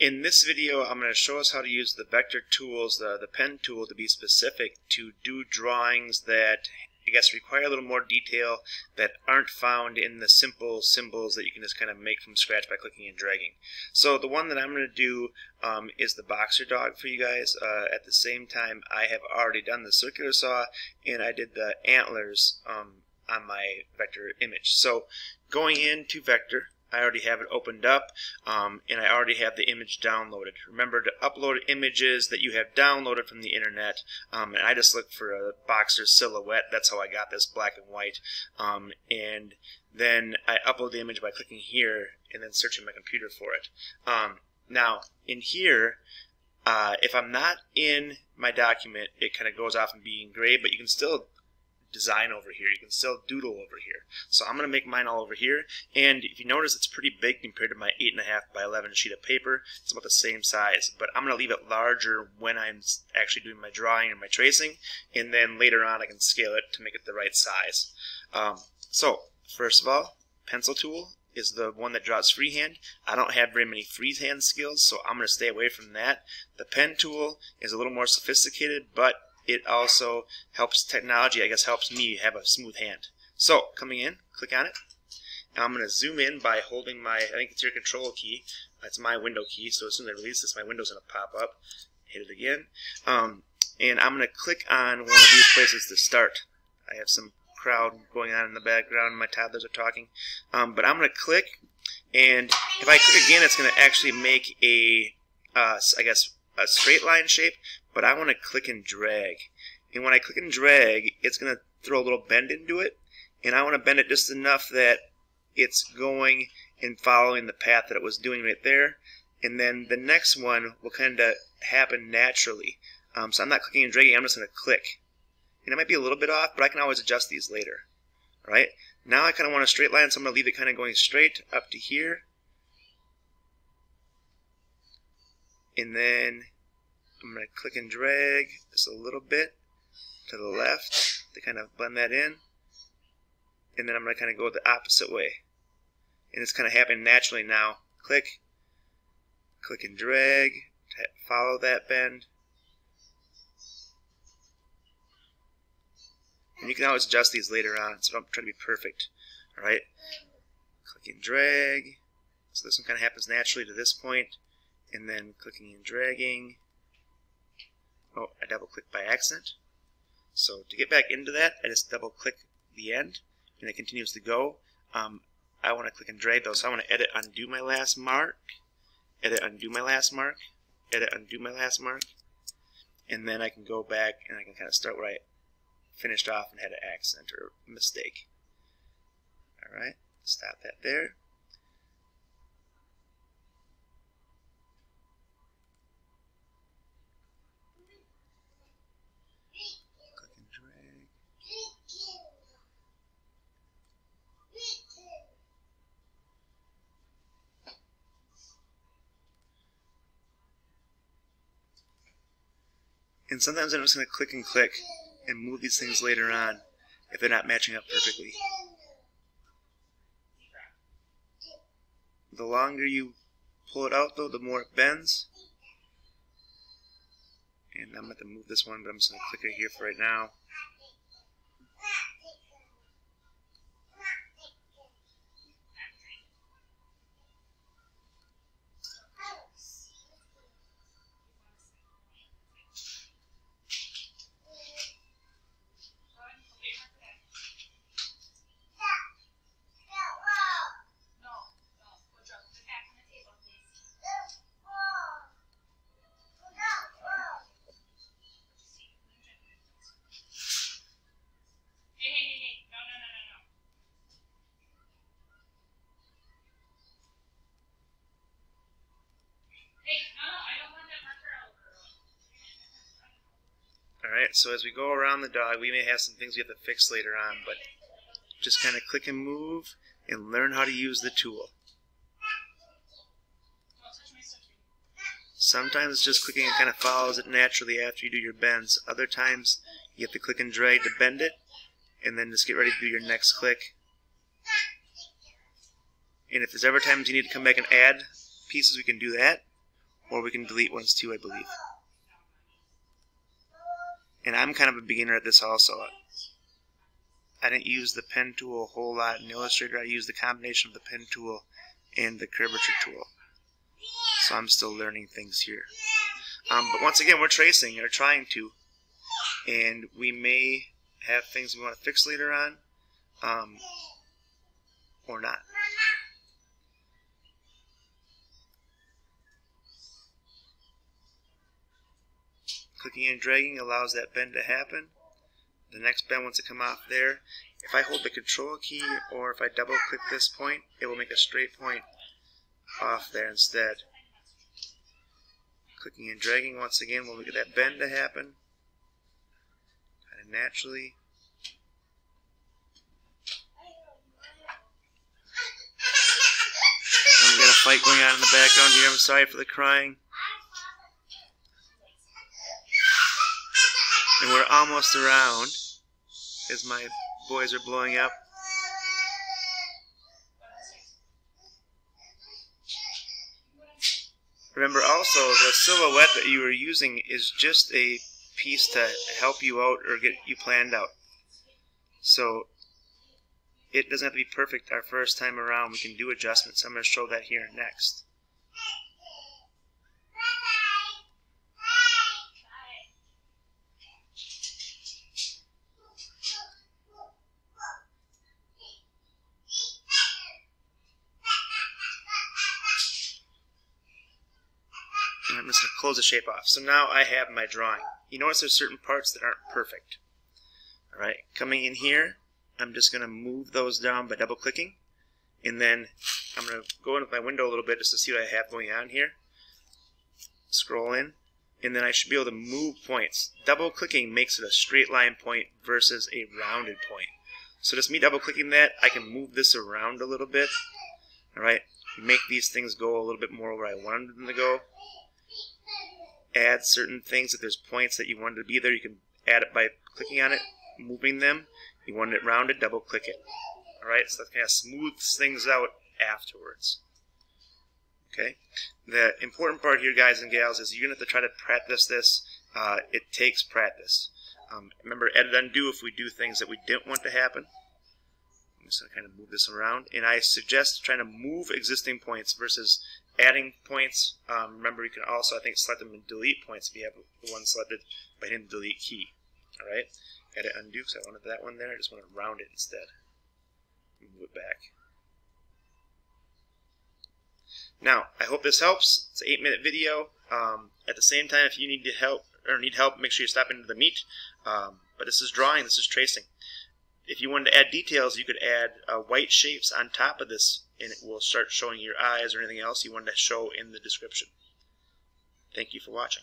In this video, I'm going to show us how to use the vector tools, the, the pen tool to be specific, to do drawings that I guess require a little more detail that aren't found in the simple symbols that you can just kind of make from scratch by clicking and dragging. So the one that I'm going to do um, is the boxer dog for you guys. Uh, at the same time, I have already done the circular saw and I did the antlers um, on my vector image. So going into Vectr, I already have it opened up um, and I already have the image downloaded. Remember to upload images that you have downloaded from the internet um, and I just looked for a boxer silhouette. That's how I got this black and white. Um, and then I upload the image by clicking here and then searching my computer for it. Um, now in here uh, if I'm not in my document it kind of goes off and being gray but you can still design over here. You can still doodle over here. So I'm going to make mine all over here. And if you notice, it's pretty big compared to my 8.5 by 11 sheet of paper. It's about the same size. But I'm going to leave it larger when I'm actually doing my drawing and my tracing. And then later on, I can scale it to make it the right size. Um, so, first of all, pencil tool is the one that draws freehand. I don't have very many freehand skills, so I'm going to stay away from that. The pen tool is a little more sophisticated, but it also helps technology, I guess, helps me have a smooth hand. So, coming in, click on it. Now I'm going to zoom in by holding my, I think it's your control key. That's my window key, so as soon as I release this, my window's going to pop up. Hit it again. Um, and I'm going to click on one of these places to start. I have some crowd going on in the background. My toddlers are talking. Um, but I'm going to click, and if I click again, it's going to actually make a, uh, I guess, a straight line shape, but I want to click and drag. And when I click and drag, it's going to throw a little bend into it, and I want to bend it just enough that it's going and following the path that it was doing right there. And then the next one will kind of happen naturally. Um, so I'm not clicking and dragging, I'm just going to click. And it might be a little bit off, but I can always adjust these later. All right? Now I kind of want a straight line, so I'm going to leave it kind of going straight up to here. And then I'm going to click and drag just a little bit to the left to kind of blend that in. And then I'm going to kind of go the opposite way. And it's kind of happening naturally now. Click, click and drag to follow that bend. And you can always adjust these later on, so don't try to be perfect. Alright? Click and drag. So this one kind of happens naturally to this point. And then clicking and dragging. Oh, I double click by accident. So to get back into that, I just double click the end, and it continues to go. Um, I want to click and drag those. So I want to edit undo my last mark, edit undo my last mark, edit undo my last mark, and then I can go back and I can kind of start where I finished off and had an accent or mistake. Alright, stop that there. And sometimes I'm just going to click and click and move these things later on if they're not matching up perfectly. The longer you pull it out though, the more it bends. And I'm going to move this one, but I'm just going to click it here for right now. Alright, so as we go around the dog, we may have some things we have to fix later on, but just kind of click and move and learn how to use the tool. Sometimes just clicking and kind of follows it naturally after you do your bends. Other times you have to click and drag to bend it, and then just get ready to do your next click. And if there's ever times you need to come back and add pieces, we can do that. or we can delete ones too, I believe. And I'm kind of a beginner at this also. I didn't use the pen tool a whole lot in Illustrator. I used the combination of the pen tool and the curvature tool. So I'm still learning things here. Um, but once again, we're tracing, or trying to, and we may have things we want to fix later on, um, or not. Clicking and dragging allows that bend to happen. The next bend wants to come off there. If I hold the control key or if I double click this point, it will make a straight point off there instead. Clicking and dragging once again will make that bend to happen. Kind of naturally. I've got a fight going on in the background here. I'm sorry for the crying. And we're almost around as my boys are blowing up. Remember also, the silhouette that you are using is just a piece to help you out or get you planned out. So it doesn't have to be perfect our first time around. We can do adjustments. I'm going to show that here next. I'm just going to close the shape off. So now I have my drawing. You notice there's certain parts that aren't perfect. Alright, coming in here, I'm just going to move those down by double clicking. And then I'm going to go into my window a little bit just to see what I have going on here. Scroll in. And then I should be able to move points. Double clicking makes it a straight line point versus a rounded point. So just me double clicking that, I can move this around a little bit. Alright, make these things go a little bit more where I wanted them to go add certain things. If there's points that you wanted to be there, you can add it by clicking on it, moving them. You wanted it rounded, double click it. Alright, so that kind of smooths things out afterwards. Okay, the important part here, guys and gals, is you're going to have to try to practice this. Uh, it takes practice. Um, remember, edit undo if we do things that we didn't want to happen. I'm just going to kind of move this around. And I suggest trying to move existing points versus adding points. Um, remember, you can also, I think, select them and delete points if you have the one selected by hitting the delete key. All right, got to undo because I wanted that one there. I just want to round it instead. Move it back. Now, I hope this helps. It's an eight-minute video. Um, at the same time, if you need to help or need help, make sure you stop into the meet. Um, but this is drawing. This is tracing. If you wanted to add details, you could add uh, white shapes on top of this and it will start showing your eyes or anything else you wanted to show in the description. Thank you for watching.